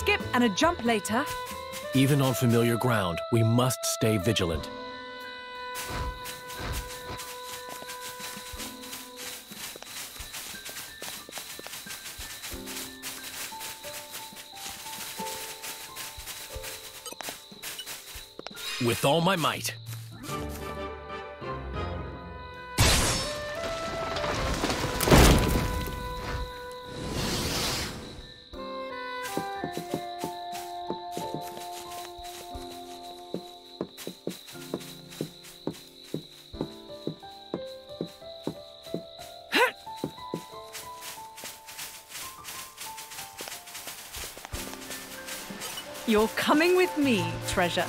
skip and a jump later. Even on familiar ground, we must stay vigilant. With all my might. You're coming with me, treasure.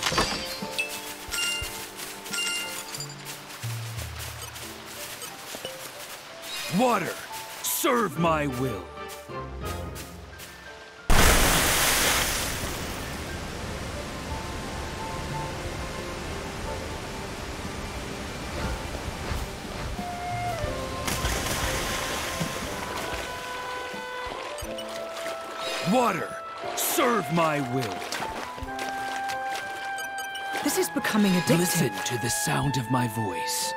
Water, serve my will. Water, serve my will. Becoming. Listen to the sound of my voice.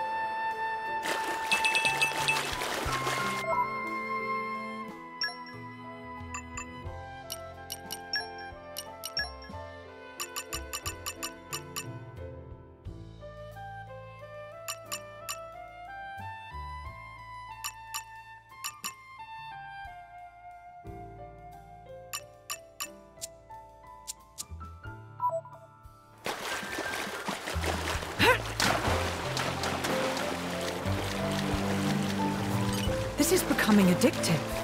Becoming addictive.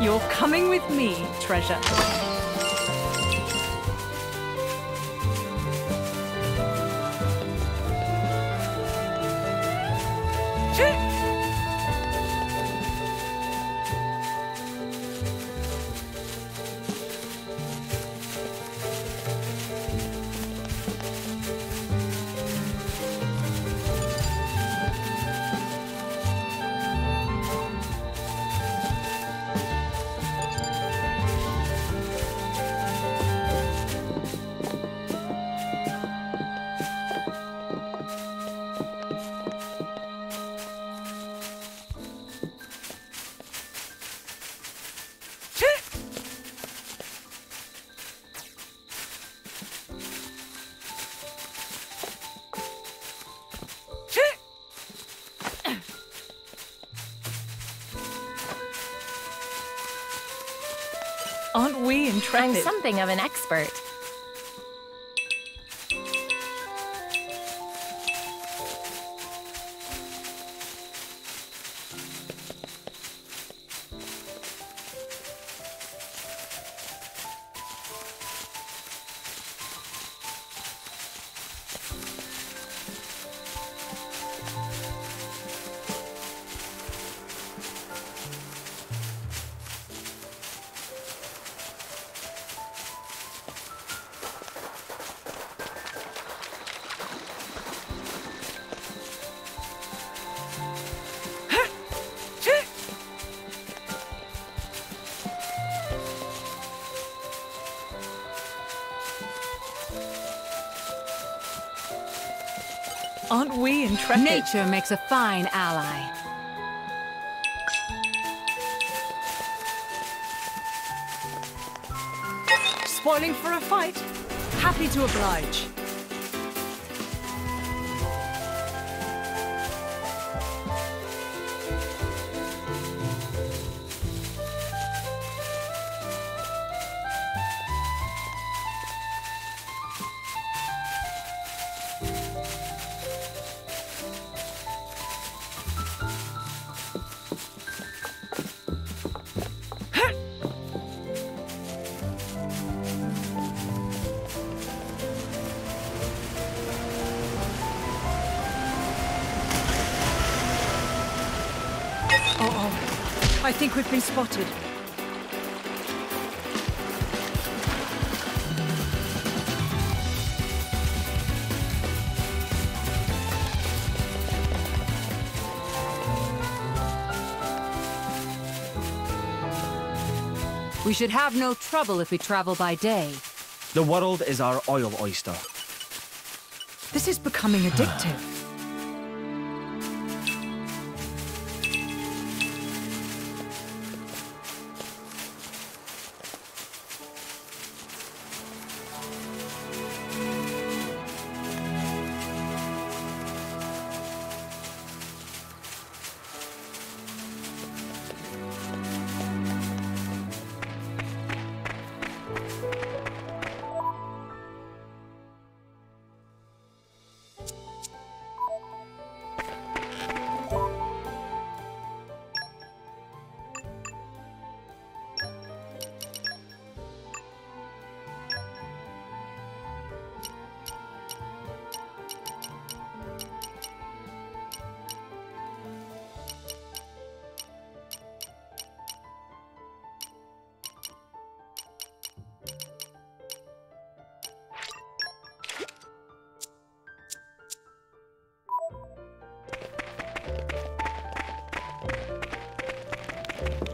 You're coming with me, treasure. Of an expert. We intrepid? Nature makes a fine ally. Spoiling for a fight? Happy to oblige. I think we've been spotted. We should have no trouble if we travel by day. The world is our oil oyster. This is becoming addictive.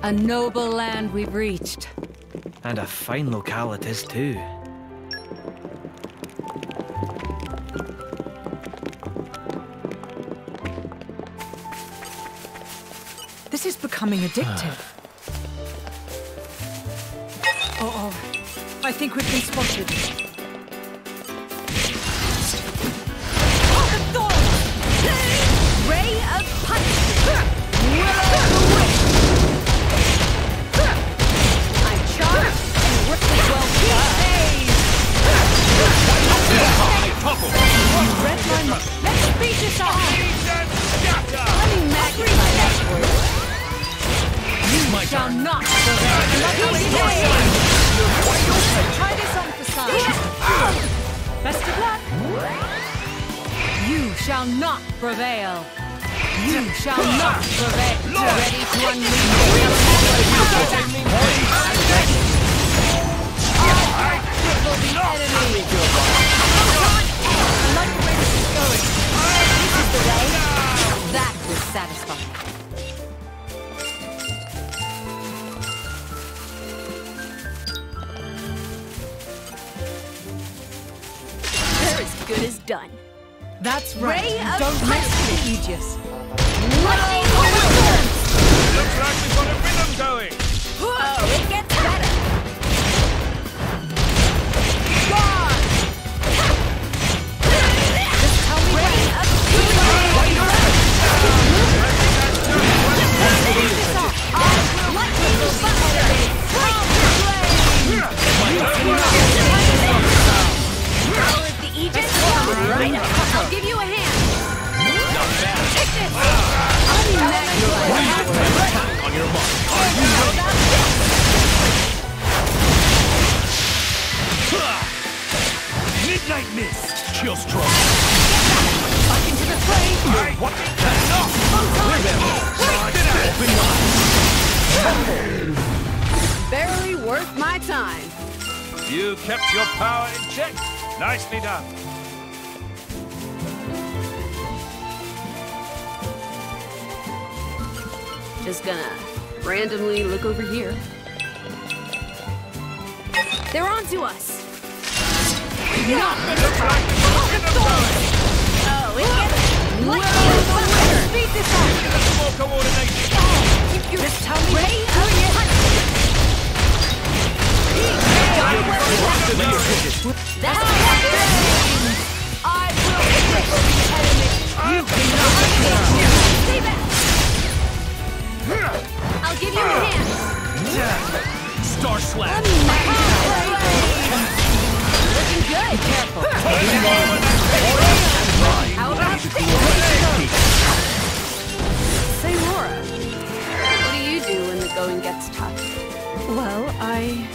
A noble land we've reached. And a fine locale it is too. This is becoming addictive. Uh-oh. I think we've been spotted. That's ah! I will enemy. You cannot I'll give you a hand. Star slap. Looking good. Careful. Say, Lora, what do you do when the going gets tough? Well, I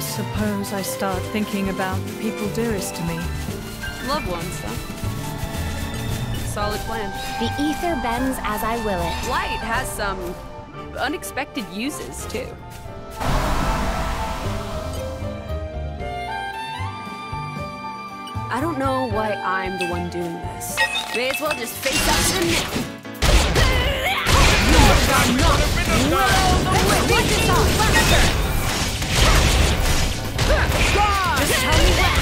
suppose I start thinking about people dearest to me. Loved ones, though. Solid plan. The ether bends as I will it. Light has some unexpected uses, too. I don't know why I'm the one doing this. May as well just face up to the nick tell me when. Heat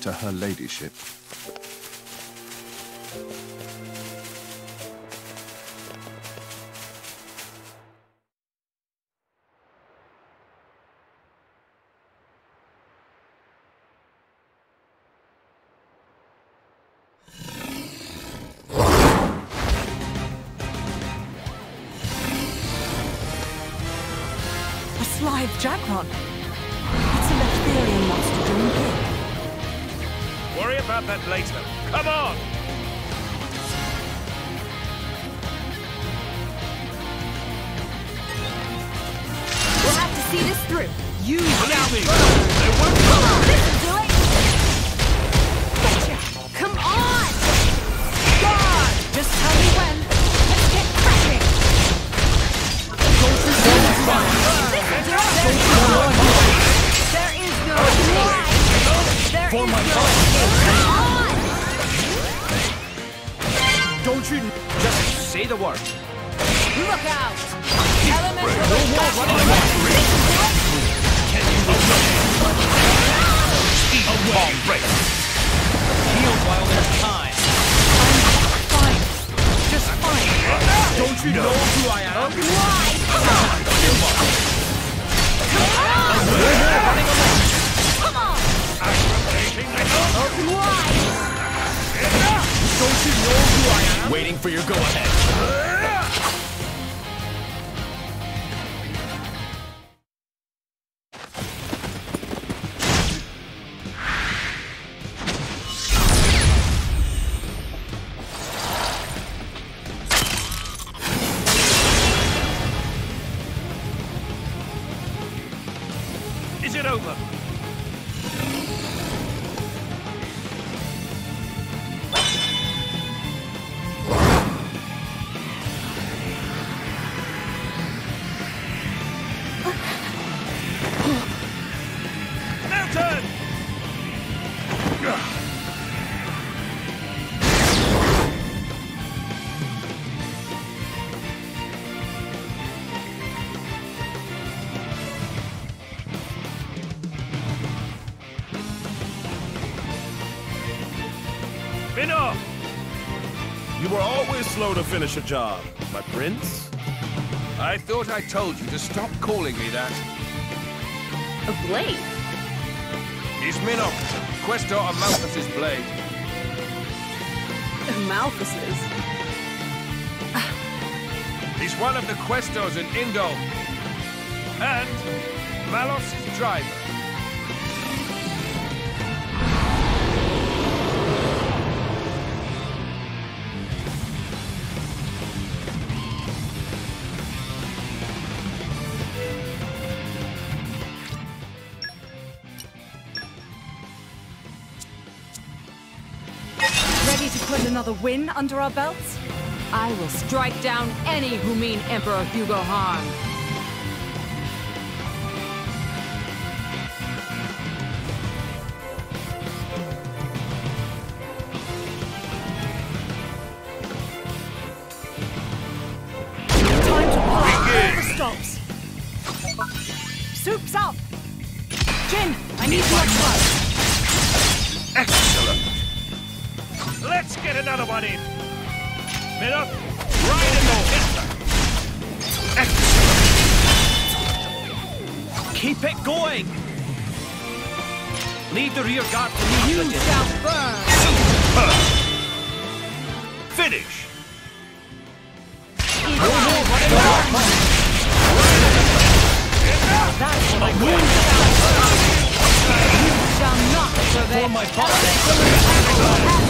to her ladyship. A Slithe Jagron. About that later. Come on! We'll have to see this through. You shall They won't Come on, this'll do it. Gotcha. Come on. God! Just tell me when. Let's get cracking. It. There is no why. There For is my no on. Don't you just say the word. Look out. Elemental Away. Race. Heal while there's time. Fine. Just fine. Don't you know who I am? Waiting for your go-ahead. Spin off! You were always slow to finish a job, my prince. I thought I told you to stop calling me that. A blade. He's Minoth, Questor of Malthus's blade. Amalthus's. He's one of the Questors in Indol. And Malos' driver. The win under our belts? I will strike down any who mean Emperor Hugo harm. Soup's up! Jin, I need more blood! Another one in. Minoth, right in the. Excellent. Keep it going! Leave the rear guard to me, You shall burn! Finish. That's what I want. You not prevail. For my father. Your luck. Now it's. For my boss.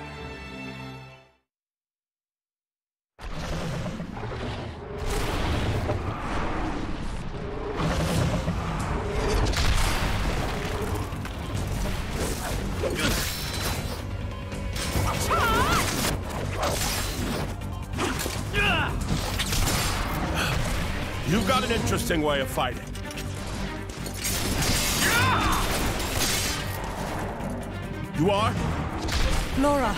interesting way of fighting. You are? Lora,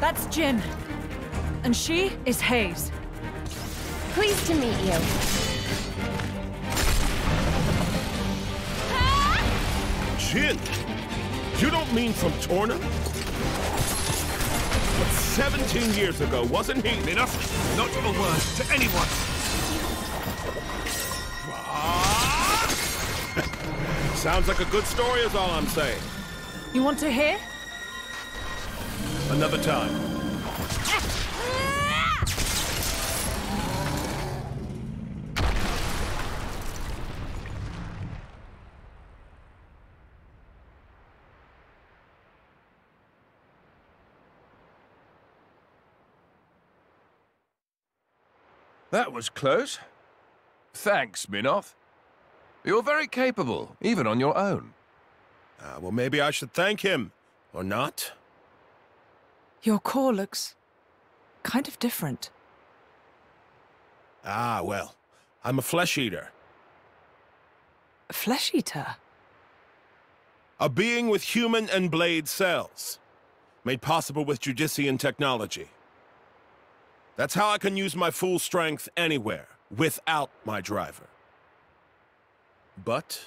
that's Jin. And she is Haze. Pleased to meet you. Jin? You don't mean from Torna? But 17 years ago, wasn't he? Enough. Not a word to anyone. Sounds like a good story is all I'm saying. You want to hear? Another time. That was close. Thanks, Minoth. You're very capable, even on your own. Ah, well, maybe I should thank him. Or not? Your core looks kind of different. Ah, well. I'm a flesh eater. A flesh eater. A being with human and blade cells. Made possible with Judician technology. That's how I can use my full strength anywhere, without my driver. But,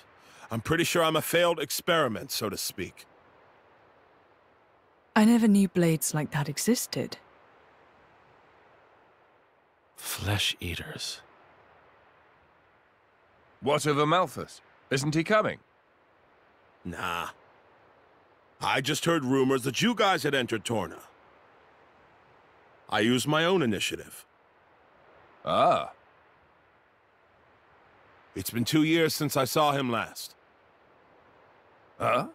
I'm pretty sure I'm a failed experiment, so to speak. I never knew blades like that existed. Flesh eaters. What of Amalthus? Isn't he coming? Nah. I just heard rumors that you guys had entered Torna. I used my own initiative. Ah, It's been two years since I saw him last. huh?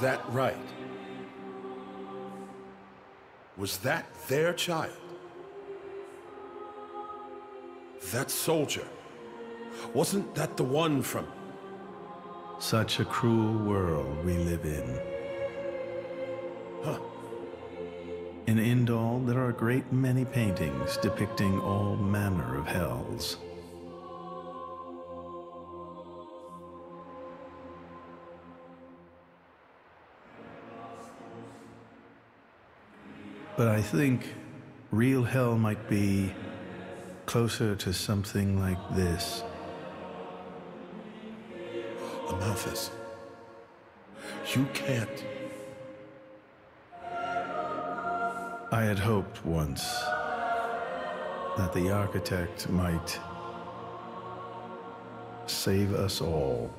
That right? Was that their child? That soldier? Wasn't that the one from... Such a cruel world we live in. Huh. In Indol, there are a great many paintings depicting all manner of hells. But I think real hell might be closer to something like this. Amalthus, you can't. I had hoped once that the architect might save us all.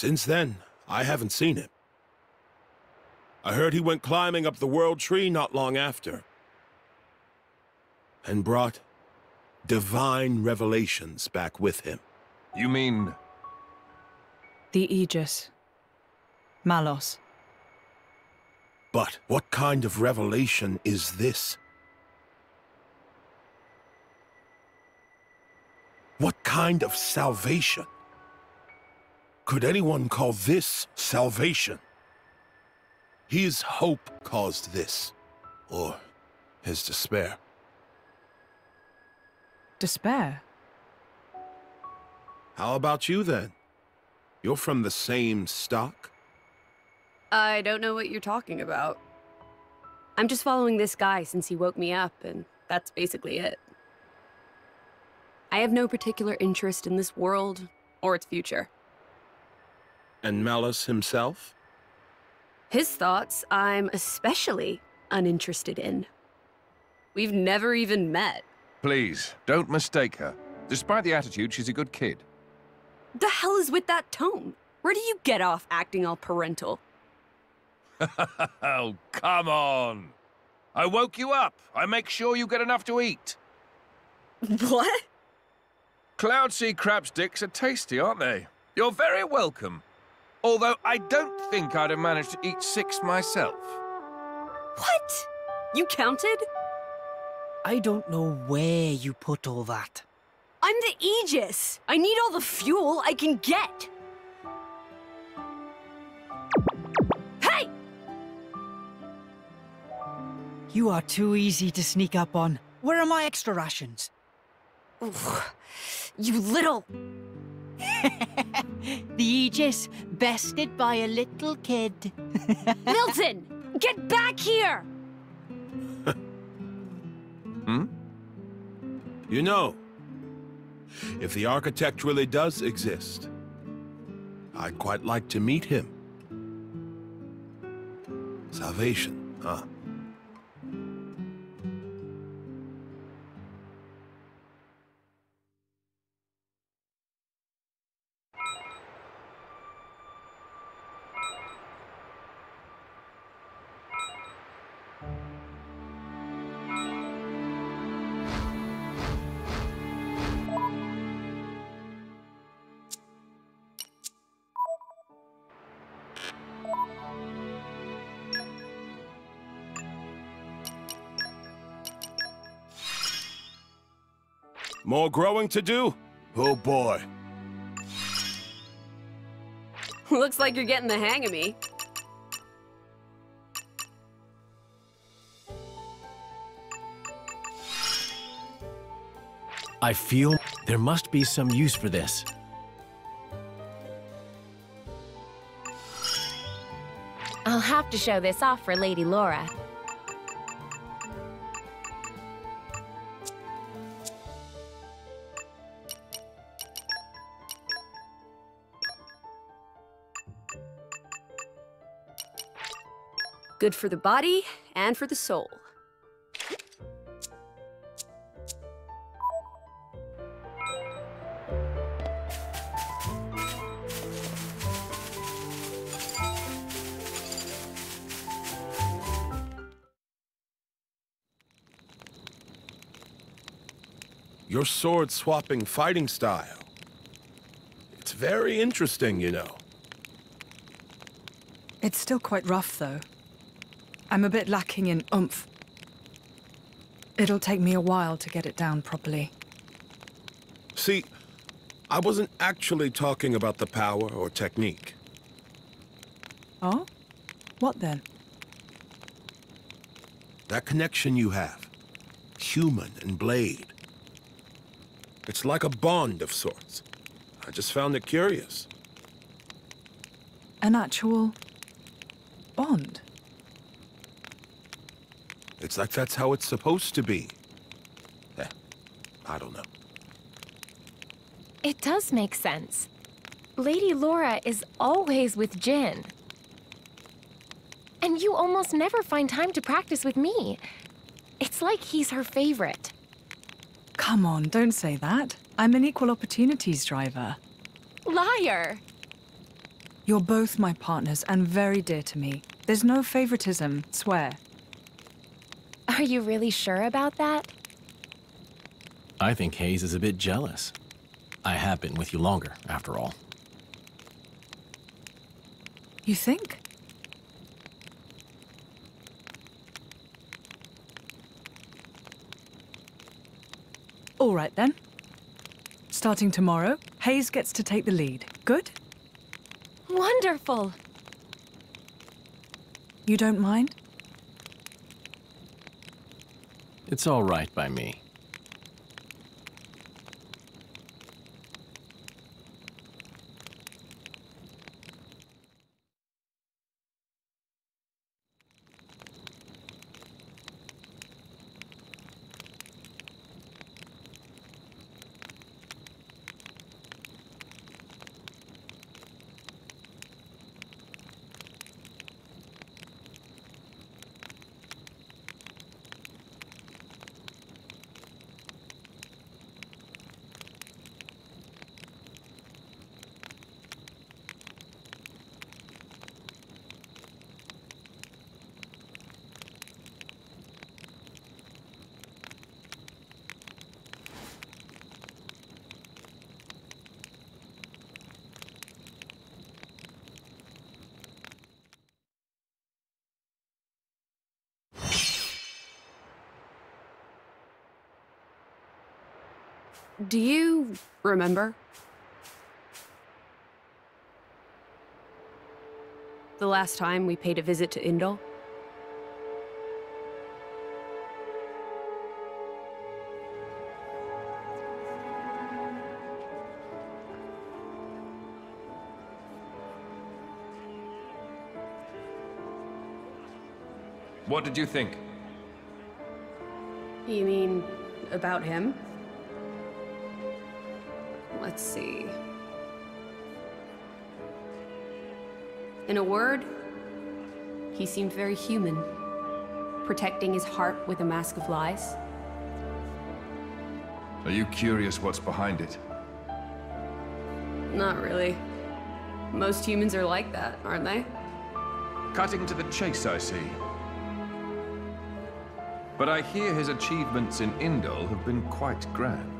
Since then, I haven't seen him. I heard he went climbing up the World Tree not long after. And brought divine revelations back with him. You mean The Aegis. Malos. But what kind of revelation is this? What kind of salvation? Could anyone call this salvation? His hope caused this, or his despair. Despair. How about you then? You're from the same stock? I don't know what you're talking about. I'm just following this guy since he woke me up, and that's basically it. I have no particular interest in this world or its future. And Malos himself? His thoughts, I'm especially uninterested in. We've never even met. Please, don't mistake her. Despite the attitude, she's a good kid. The hell is with that tone? Where do you get off acting all parental? oh, come on. I woke you up. I make sure you get enough to eat. What? Cloud sea crab sticks are tasty, aren't they? You're very welcome. Although I don't think I'd have managed to eat six myself. What? You counted? I don't know where you put all that. I'm the Aegis. I need all the fuel I can get. Hey! You are too easy to sneak up on. Where are my extra rations? Oof. You little... The Aegis, bested by a little kid. Milton! Get back here! Hmm? You know, if the architect really does exist, I'd quite like to meet him. Salvation, huh? Growing to do? Oh boy. Looks like you're getting the hang of me. I feel there must be some use for this. I'll have to show this off for Lady Lora. Good for the body and for the soul. Your sword swapping fighting style. It's very interesting, you know. It's still quite rough, though. I'm a bit lacking in oomph. It'll take me a while to get it down properly. See, I wasn't actually talking about the power or technique. Oh? What then? That connection you have. Human and Blade. It's like a bond of sorts. I just found it curious. An actual bond? It's like that's how it's supposed to be. Eh, I don't know. It does make sense. Lady Lora is always with Jin. And you almost never find time to practice with me. It's like he's her favorite. Come on, don't say that. I'm an equal opportunities driver. Liar! You're both my partners and very dear to me. There's no favoritism, swear. Are you really sure about that? I think Haze is a bit jealous. I have been with you longer, after all. You think? All right then. Starting tomorrow, Haze gets to take the lead. Good? Wonderful! You don't mind? It's all right by me. Do you remember? The last time we paid a visit to Indol? What did you think? You mean about him? Let's see. In a word, he seemed very human, protecting his heart with a mask of lies. Are you curious what's behind it? Not really. Most humans are like that, aren't they? Cutting to the chase, I see. But I hear his achievements in Indol have been quite grand.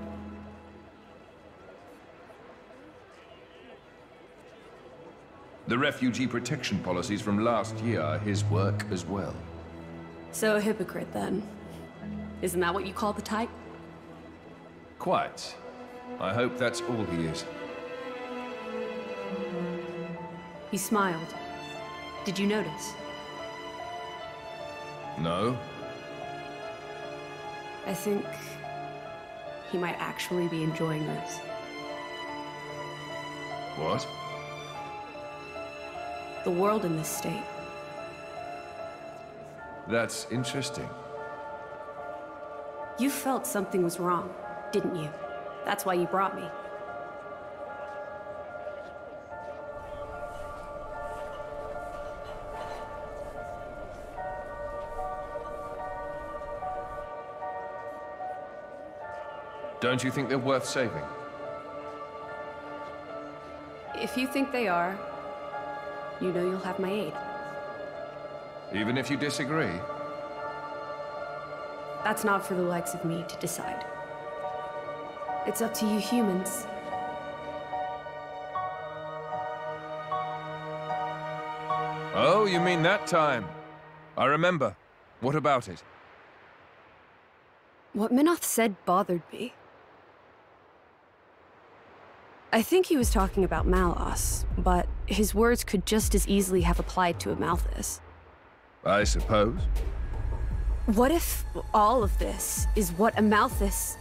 The refugee protection policies from last year are his work as well. So a hypocrite, then. Isn't that what you call the type? Quite. I hope that's all he is. He smiled. Did you notice? No? I think he might actually be enjoying this. What? The world in this state. That's interesting. You felt something was wrong, didn't you? That's why you brought me. Don't you think they're worth saving? If you think they are, you know you'll have my aid. Even if you disagree? That's not for the likes of me to decide. It's up to you humans. Oh, you mean that time? I remember. What about it? What Minoth said bothered me. I think he was talking about Malos, but his words could just as easily have applied to Amalthus. I suppose. What if all of this is what Amalthus.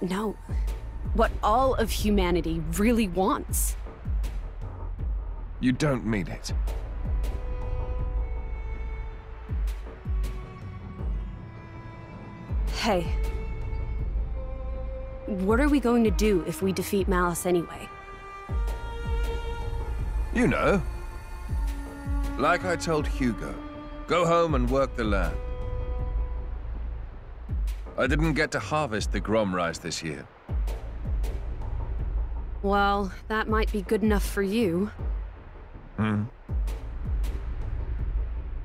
No. What all of humanity really wants? You don't mean it. Hey. What are we going to do if we defeat Malos anyway? You know. Like I told Hugo, go home and work the land. I didn't get to harvest the Grom rice this year. Well, that might be good enough for you. Hmm?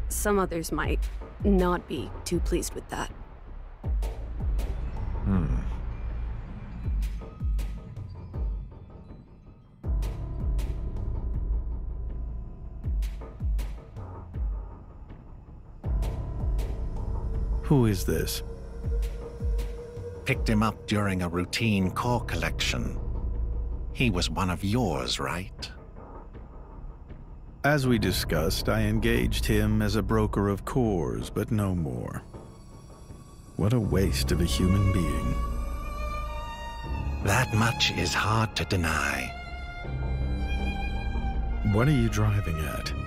Some others might not be too pleased with that. Who is this? Picked him up during a routine core collection. He was one of yours, right? As we discussed, I engaged him as a broker of cores, but no more. What a waste of a human being. That much is hard to deny. What are you driving at?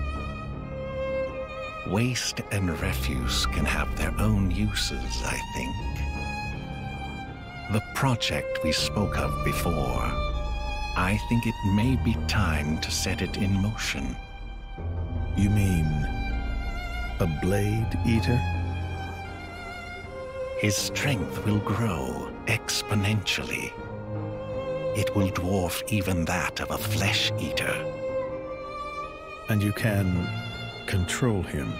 Waste and refuse can have their own uses, I think. The project we spoke of before, I think it may be time to set it in motion. You mean a blade eater? His strength will grow exponentially. It will dwarf even that of a flesh eater. And you can control him.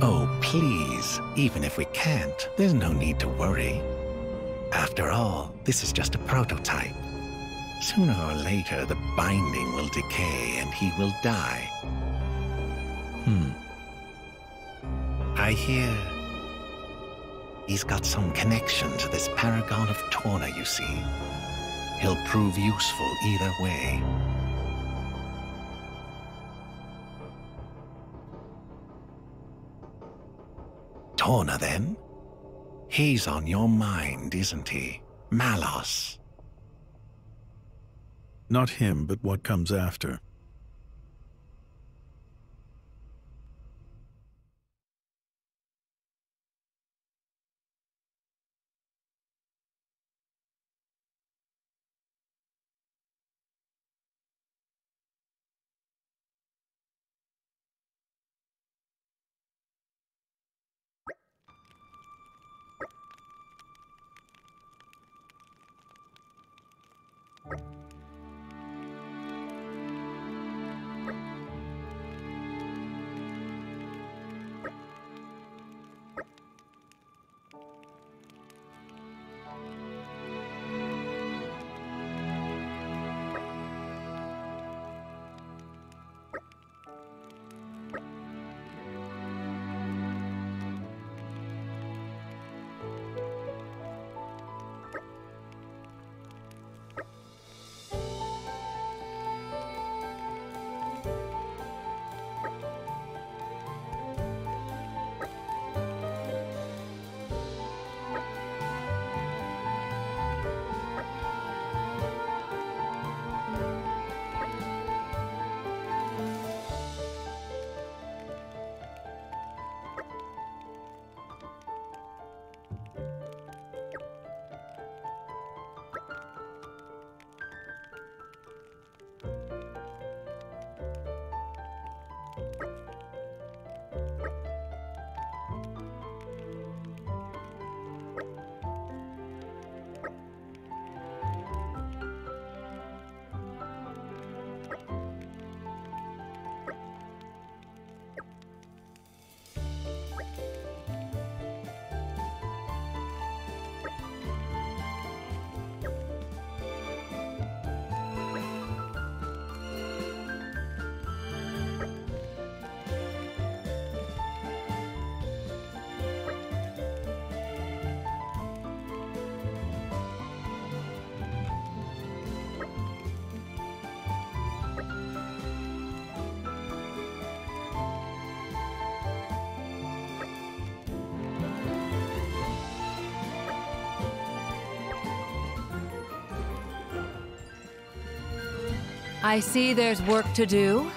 Oh, please, even if we can't, there's no need to worry. After all, this is just a prototype. Sooner or later, the binding will decay and he will die. Hmm. I hear he's got some connection to this paragon of Torna, you see. He'll prove useful either way. Torna, then? He's on your mind, isn't he? Malos. Not him, but what comes after. I see there's work to do.